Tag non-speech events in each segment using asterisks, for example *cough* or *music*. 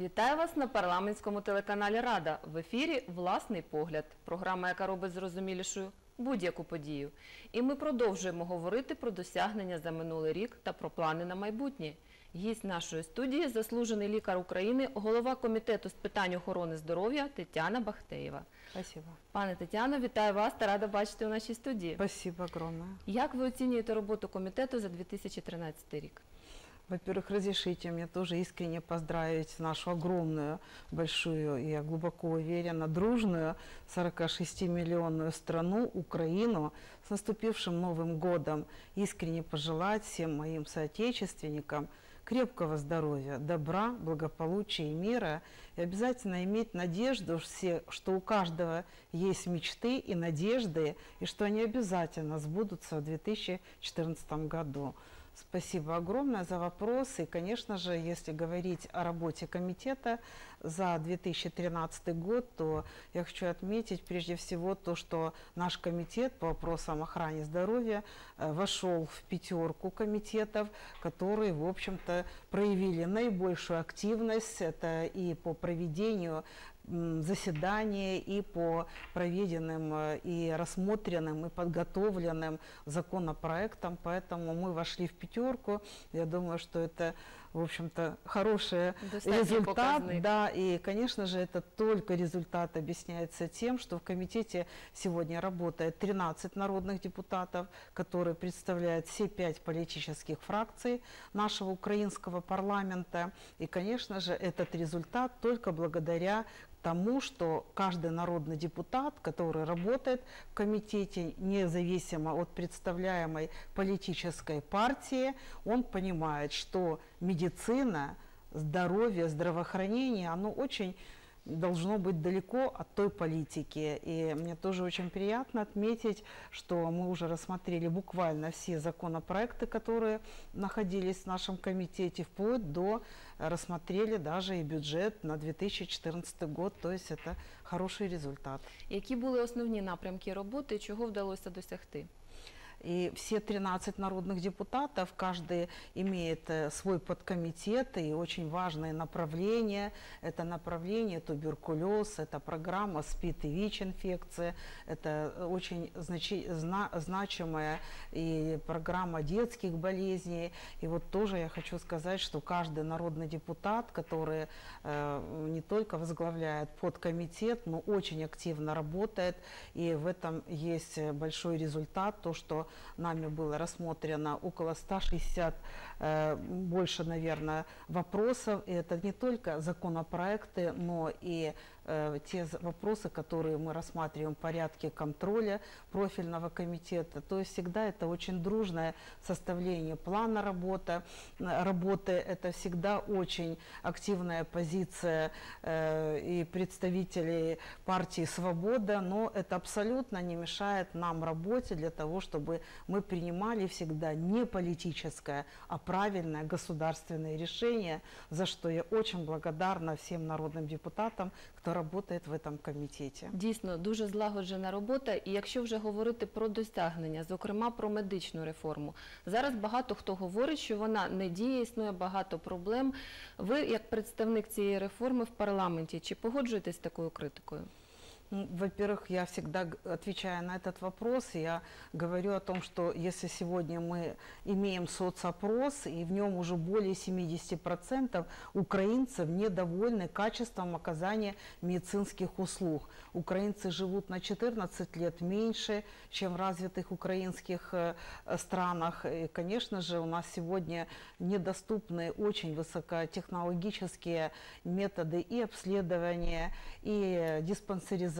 Вітаю вас на парламентському телеканалі Рада. В ефірі Власний погляд. Програма, яка робить зрозумілішою будь-яку подію. І ми продовжуємо говорити про досягнення за минулий рік та про плани на майбутнє. Гість нашої студії заслужений лікар України, голова комітету з питань охорони здоров'я Тетяна Бахтеєва. Спасибо. Пане Тетяно, вітаю вас та рада бачити у нашій студії. Спасибо огромное. Як ви оцінюєте роботу комітету за 2013 рік? Во-первых, разрешите мне тоже искренне поздравить нашу огромную, большую, я глубоко уверена, дружную 46-миллионную страну, Украину, с наступившим Новым годом. Искренне пожелать всем моим соотечественникам крепкого здоровья, добра, благополучия и мира. И обязательно иметь надежду, что у каждого есть мечты и надежды, и что они обязательно сбудутся в 2014 году. Спасибо огромное за вопросы. И, конечно же, если говорить о работе комитета за 2013 год, то я хочу отметить прежде всего то, что наш комитет по вопросам охраны здоровья э, вошел в пятерку комитетов, которые, в общем-то, проявили наибольшую активность. Это и по проведению заседания и по проведенным э, и рассмотренным и подготовленным законопроектам, поэтому мы вошли в пятерку. Я думаю, что это, в общем-то, хороший результат. Да, и, конечно же, это только результат объясняется тем, что в комитете сегодня работает 13 народных депутатов, которые представляют все пять политических фракций нашего украинского парламента. И, конечно же, этот результат только благодаря тому, что каждый народный депутат, который работает в комитете, независимо от представляемой политической партии, он понимает, что медицина, здоровье, здравоохранение, оно очень должно быть далеко от той политики. И мне тоже очень приятно отметить, что мы уже рассмотрели буквально все законопроекты, которые находились в нашем комитете, вплоть до э, рассмотрели даже и бюджет на 2014 год. То есть это хороший результат. Які були основні напрямки роботи і чого вдалося досягти? И все 13 народных депутатов, каждый имеет э, свой подкомитет и очень важные направления. Это направление туберкулез, это программа СПИД и ВИЧ-инфекция, это очень значи- зна- значимая и программа детских болезней. И вот тоже я хочу сказать, что каждый народный депутат, который э, не только возглавляет подкомитет, но очень активно работает. И в этом есть э, большой результат, то, что нами было рассмотрено около 160, э, больше, наверное, вопросов. И это не только законопроекты, но и э, те вопросы, которые мы рассматриваем в порядке контроля профильного комитета. То есть всегда это очень дружное составление плана работы. работы. Это всегда очень активная позиция э, и представителей партии «Свобода», но это абсолютно не мешает нам работе для того, чтобы мы принимали всегда не политическое, а правильное государственное решение, за что я очень благодарна всем народным депутатам, кто работает в этом комитете. Дійсно, дуже злагоджена робота. І якщо вже говорити про досягнення, зокрема про медичну реформу, зараз багато хто говорить, що вона не діє, існує багато проблем. Ви, як представник цієї реформи в парламенті, чи погоджуєтесь з такою критикою? Во-первых, я всегда отвечая на этот вопрос, я говорю о том, что если сегодня мы имеем соцопрос, и в нем уже более 70% украинцев недовольны качеством оказания медицинских услуг. Украинцы живут на 14 лет меньше, чем в развитых украинских э, э, странах. И, конечно же, у нас сегодня недоступны очень высокотехнологические методы и обследования, и диспансеризации,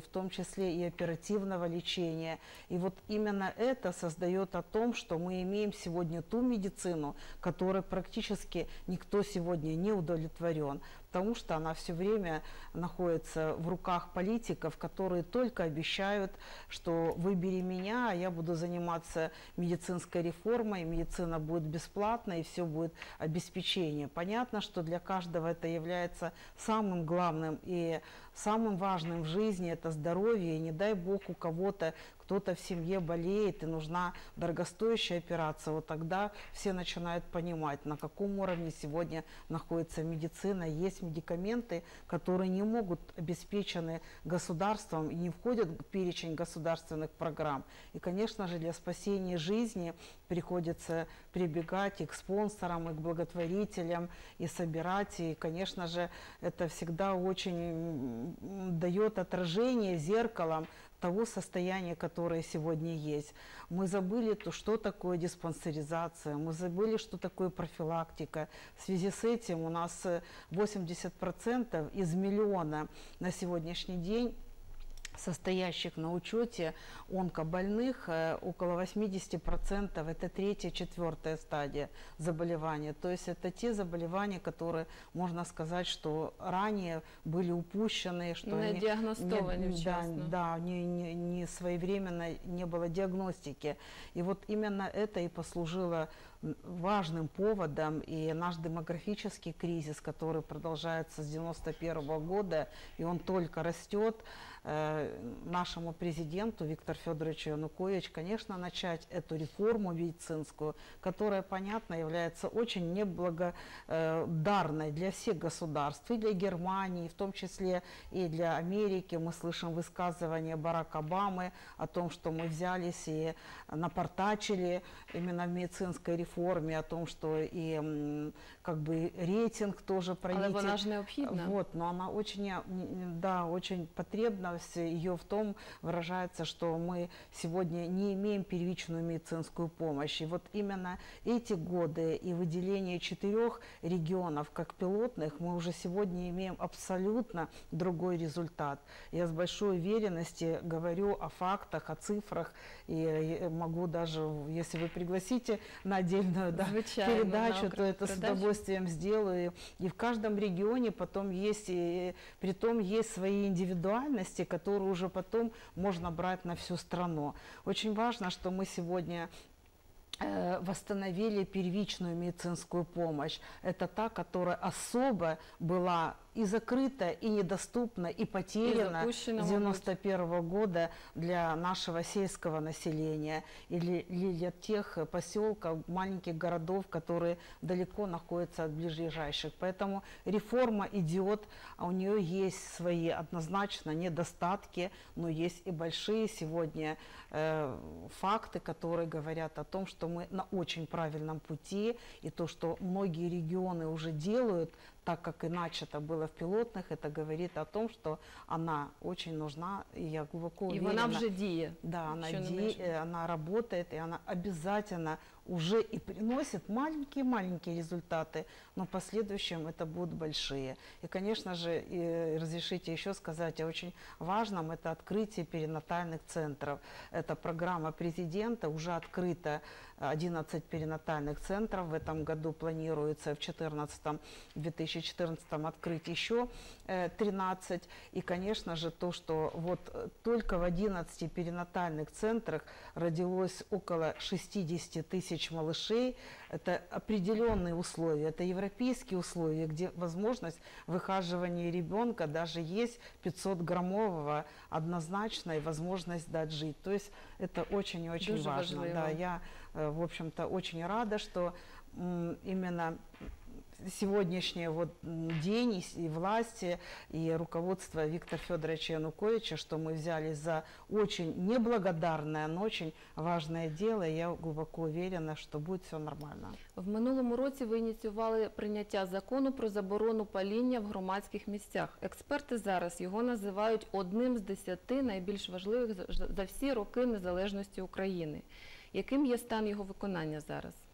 в том числе и оперативного лечения. И вот именно это создает о том, что мы имеем сегодня ту медицину, которой практически никто сегодня не удовлетворен, потому что она все время находится в руках политиков, которые только обещают, что выбери меня, а я буду заниматься медицинской реформой, медицина будет бесплатной, и все будет обеспечение. Понятно, что для каждого это является самым главным и самым важным в жизни это здоровье. И не дай бог у кого-то кто-то в семье болеет и нужна дорогостоящая операция, вот тогда все начинают понимать, на каком уровне сегодня находится медицина, есть медикаменты, которые не могут обеспечены государством и не входят в перечень государственных программ. И, конечно же, для спасения жизни приходится прибегать и к спонсорам, и к благотворителям, и собирать. И, конечно же, это всегда очень дает отражение зеркалом того состояния, которое сегодня есть. Мы забыли, то, что такое диспансеризация, мы забыли, что такое профилактика. В связи с этим у нас 80% из миллиона на сегодняшний день состоящих на учете онкобольных, э, около 80% это третья, четвертая стадия заболевания. То есть это те заболевания, которые, можно сказать, что ранее были упущены, что не они, диагностованы не, да, да, не, не, не своевременно не было диагностики. И вот именно это и послужило важным поводом и наш демографический кризис, который продолжается с 91 года, и он только растет, нашему президенту Виктору Федоровичу Янукович, конечно, начать эту реформу медицинскую, которая, понятно, является очень неблагодарной для всех государств, и для Германии, в том числе и для Америки. Мы слышим высказывания Барака Обамы о том, что мы взялись и напортачили именно в медицинской реформе, о том, что и как бы рейтинг тоже необхідна. Вот, но она очень, э, да, очень потребность ее в том выражается, что мы сегодня не имеем первичную медицинскую помощь. И вот именно эти годы и выделение четырех регионов как пилотных мы уже сегодня имеем абсолютно другой результат. Я с большой уверенностью говорю о фактах, о цифрах и могу даже, если вы пригласите на отдельную да, Звичайно, на передачу, то это с передачу. удовольствием сделаю. И в каждом регионе потом есть, и, при том есть свои индивидуальности, которые уже потом можно брать на всю страну. Очень важно, что мы сегодня э, восстановили первичную медицинскую помощь. Это та, которая особо была и закрыта, и недоступна, и запущена, с мабуть. 91 года для нашего сельского населения или или для тех поселков, маленьких городов, которые далеко находятся от ближайших. Поэтому реформа идет, а у нее есть свои однозначно недостатки, но есть и большие сегодня э, факты, которые говорят о том, что мы на очень правильном пути, и то, что многие регионы уже делают, так как и начато было в пилотных, это говорит о том, что она очень нужна, и я глубоко І уверена, вона вже діє. да, она, Еще не де- меньше. э, она работает, и она обязательно уже и приносит маленькие-маленькие результаты, но в последующем это будут большие. И, конечно же, и разрешите еще сказать о очень важном, это открытие перинатальных центров. Это программа президента, уже открыто 11 перинатальных центров. В этом году планируется в 2014-2014 открыть еще э, 13. И, конечно же, то, что вот э, только в 11 перинатальных центрах родилось около 60 тысяч малышей. Это определенные условия, это европейские условия, где возможность выхаживания ребенка даже есть 500-граммового однозначно и возможность дать жить. То есть это очень и очень Дуже важно. важливо. Да, я, э, в общем-то, очень рада, что именно сегодняшний вот день и, власти, и руководство Виктора Федоровича Януковича, что мы взялись за очень неблагодарное, но очень важное дело. Я глубоко уверена, что будет все нормально. В минулому році ви ініціювали прийняття закону про заборону паління в громадських місцях. Експерти зараз його називають одним з десяти найбільш важливих за всі роки незалежності України. Яким є стан його виконання зараз?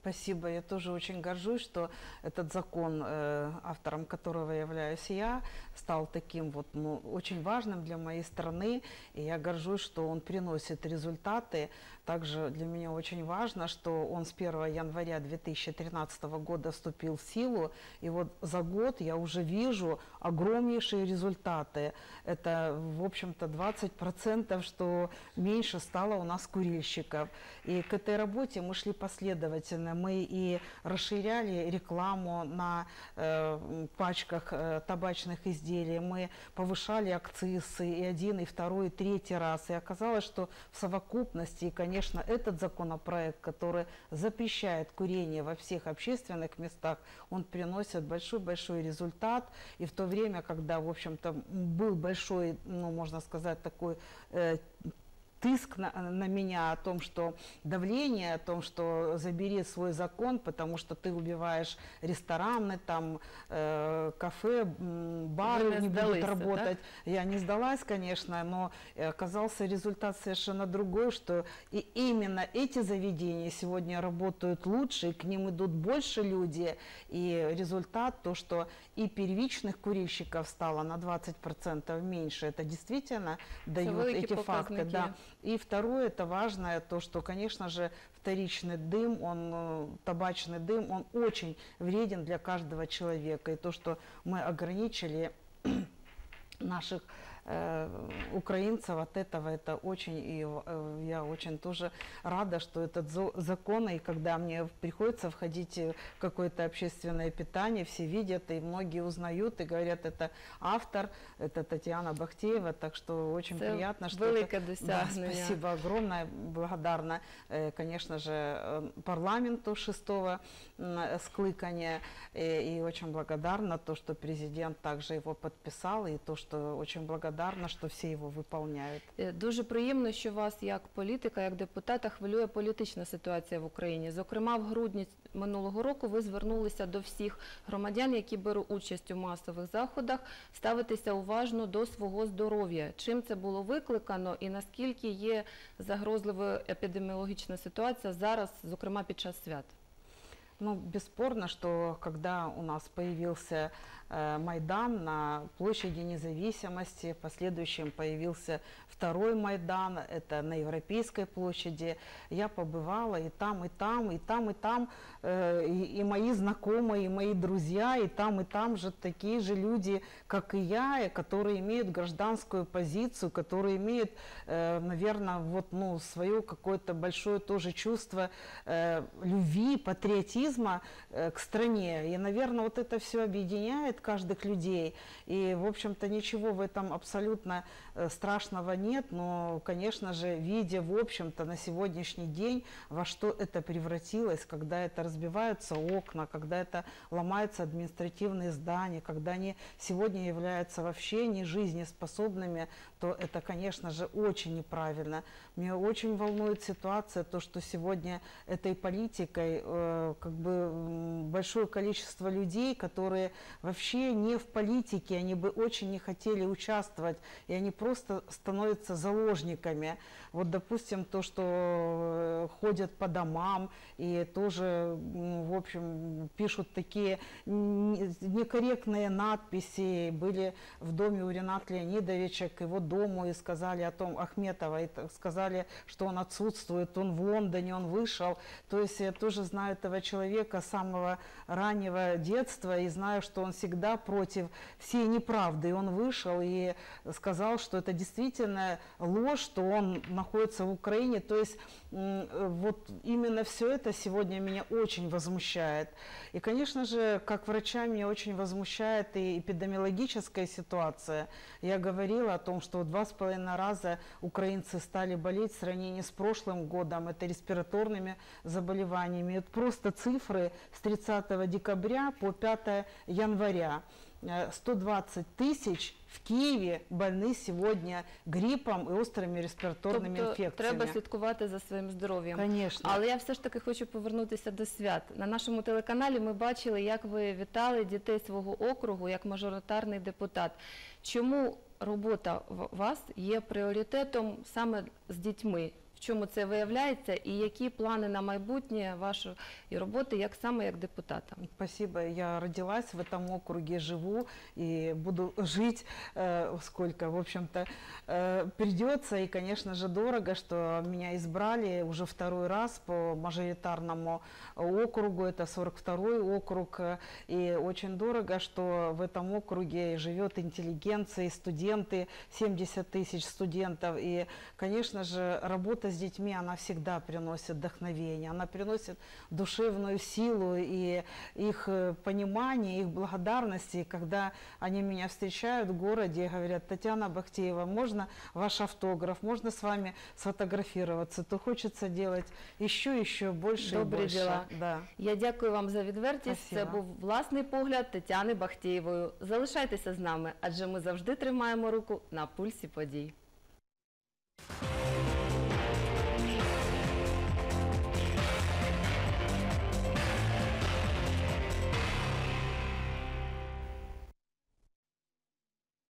Спасибо. Я тоже очень горжусь, что этот закон, э, автором которого являюсь я, стал таким вот, ну, очень важным для моей страны. И я горжусь, что он приносит результаты. Также для меня очень важно, что он с 1 января 2013 года вступил в силу. И вот за год я уже вижу огромнейшие результаты. Это, в общем-то, 20%, что меньше стало у нас курильщиков. И к этой работе мы шли последовательно мы и расширяли рекламу на э, пачках э, табачных изделий, мы повышали акцизы и один, и второй, и третий раз. И оказалось, что в совокупности, конечно, этот законопроект, который запрещает курение во всех общественных местах, он приносит большой-большой результат. И в то время, когда, в общем-то, был большой, ну, можно сказать, такой э, тыск на, на меня о том, что давление, о том, что забери свой закон, потому что ты убиваешь рестораны, там, э, кафе, бары Вы не будут работать. Я не сдалась, конечно, но оказался результат совершенно другой, что и именно эти заведения сегодня работают лучше, и к ним идут больше люди, и результат то, что и первичных курильщиков стало на 20% меньше, это действительно дают великі эти факты. Да. И второе, это важное, то, что, конечно же, вторичный дым, он, э, табачный дым, он очень вреден для каждого человека. И то, что мы ограничили *clears throat* наших украинцев от этого, это очень, и э, я очень тоже рада, что этот закон, и когда мне приходится входить в какое-то общественное питание, все видят, и многие узнают, и говорят, это автор, это Татьяна Бахтеева, так что очень Це приятно, что это-. Да, спасибо огромное, благодарна, э, конечно же, э, парламенту шестого скликания, э, и очень благодарна то, что президент также его подписал, и то, что очень благодарна, что все его выполняют. Е, Дуже приємно, що вас як політика, як депутата хвилює політична ситуація в Україні. Зокрема, в грудні минулого року ви звернулися до всіх громадян, які беруть участь у масових заходах, ставитися уважно до свого здоров'я. Чим це було викликано і наскільки є загрозливою епідеміологічна ситуація зараз, зокрема під час свят? Ну, бесспорно, что когда у нас появился Майдан на площади независимости, в последующем появился второй Майдан, это на Европейской площади, я побывала и там, и там, и там, и там, э, и, мои знакомые, и мои друзья, и там, и там же такие же люди, как и я, которые имеют гражданскую позицию, которые имеют, наверное, вот, ну, свое какое-то большое тоже чувство э, любви, патриотизма э, к стране. И, наверное, вот это все объединяет каждых людей. И, в общем-то, ничего в этом абсолютно страшного нет. Но, конечно же, видя, в общем-то, на сегодняшний день, во что это превратилось, когда это разбиваются окна, когда это ломаются административные здания, когда они сегодня являются вообще не жизнеспособными, то это, конечно же, очень неправильно. Меня очень волнует ситуация, то, что сегодня этой политикой э, как бы большое количество людей, которые вообще не в политике, они бы очень не хотели участвовать, и они просто становятся заложниками. Вот, допустим, то, что э, ходят по домам и тоже, в общем, пишут такие некорректные надписи. Были в доме у Рената Леонидовича к его дому и сказали о том, Ахметова, и сказали, что он отсутствует, он в Лондоне, он вышел. То есть я тоже знаю этого человека с самого раннего детства и знаю, что он всегда против всей неправды. И он вышел и сказал, что это действительно ложь, что он находится в Украине. То есть вот именно все это сегодня меня очень возмущает. И, конечно же, как врача меня очень возмущает и эпидемиологическая ситуация. Я говорила о том, что два с половиной раза украинцы стали болеть в сравнении с прошлым годом. Это респираторными заболеваниями. Это просто цифры с 30 декабря по 5 января. Э, 120 тысяч в Киеве больны сегодня гриппом и острыми респираторными Тобто инфекциями. треба слідкувати за своїм здоров'ям. Конечно. Але я все ж таки хочу повернутися до свят. На нашому телеканалі ми бачили, як ви вітали дітей свого округу як мажоритарний депутат. Чому робота в- вас є пріоритетом саме з дітьми? В чому це виявляється, і які плани на майбутнє вашої роботи, як саме як депутата? Спасибо. Я родилась в этом округе, живу и буду жить э, сколько, в общем-то, э, придется. И, конечно же, дорого, что меня избрали уже второй раз по мажоритарному округу. Это 42-й округ. э, И очень дорого, что в этом округе живет интеллигенция и студенты, 70 тысяч студентов. И, конечно же, работать работа с детьми, она всегда приносит вдохновение, она приносит душевную силу и их э, понимание, их благодарности, когда они меня встречают в городе и говорят, Татьяна Бахтеева, можно ваш автограф, можно с вами сфотографироваться, то хочется делать еще, еще больше и Добрые больше. дела. Да. Я дякую вам за відвертість. Це Спасибо. був власний погляд Тетяни Бахтєєвої. Залишайтеся з нами, адже ми завжди тримаємо руку на пульсі подій.